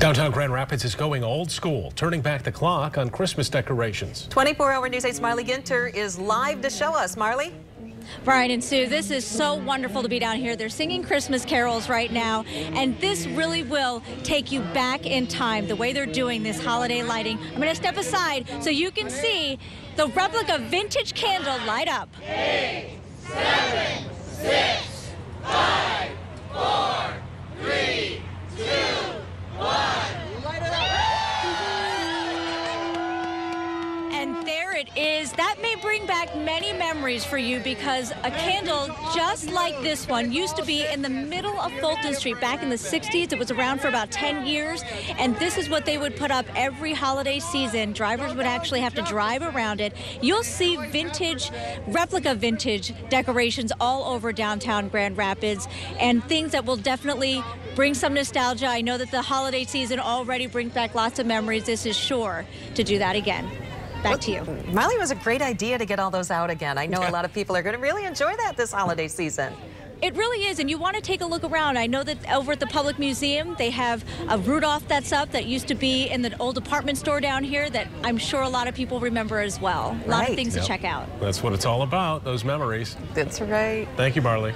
Downtown Grand Rapids is going old school, turning back the clock on Christmas decorations. 24-hour News 8's Marley Ginter is live to show us. Marley? Brian and Sue, this is so wonderful to be down here. They're singing Christmas carols right now, and this really will take you back in time, the way they're doing this holiday lighting. I'm going to step aside so you can see the replica vintage candle light up. Eight, seven, it is. That may bring back many memories for you because a candle just like this one used to be in the middle of Fulton Street back in the 60s. It was around for about 10 years. And this is what they would put up every holiday season. Drivers would actually have to drive around it. You'll see vintage, replica vintage decorations all over downtown Grand Rapids and things that will definitely bring some nostalgia. I know that the holiday season already brings back lots of memories. This is sure to do that again. Back to you. Marley was a great idea to get all those out again. I know a lot of people are going to really enjoy that this holiday season. It really is, and you want to take a look around. I know that over at the Public Museum, they have a Rudolph that's up that used to be in the old department store down here that I'm sure a lot of people remember as well. A lot Right. of things Yep. to check out. That's what it's all about, those memories. That's right. Thank you, Marley.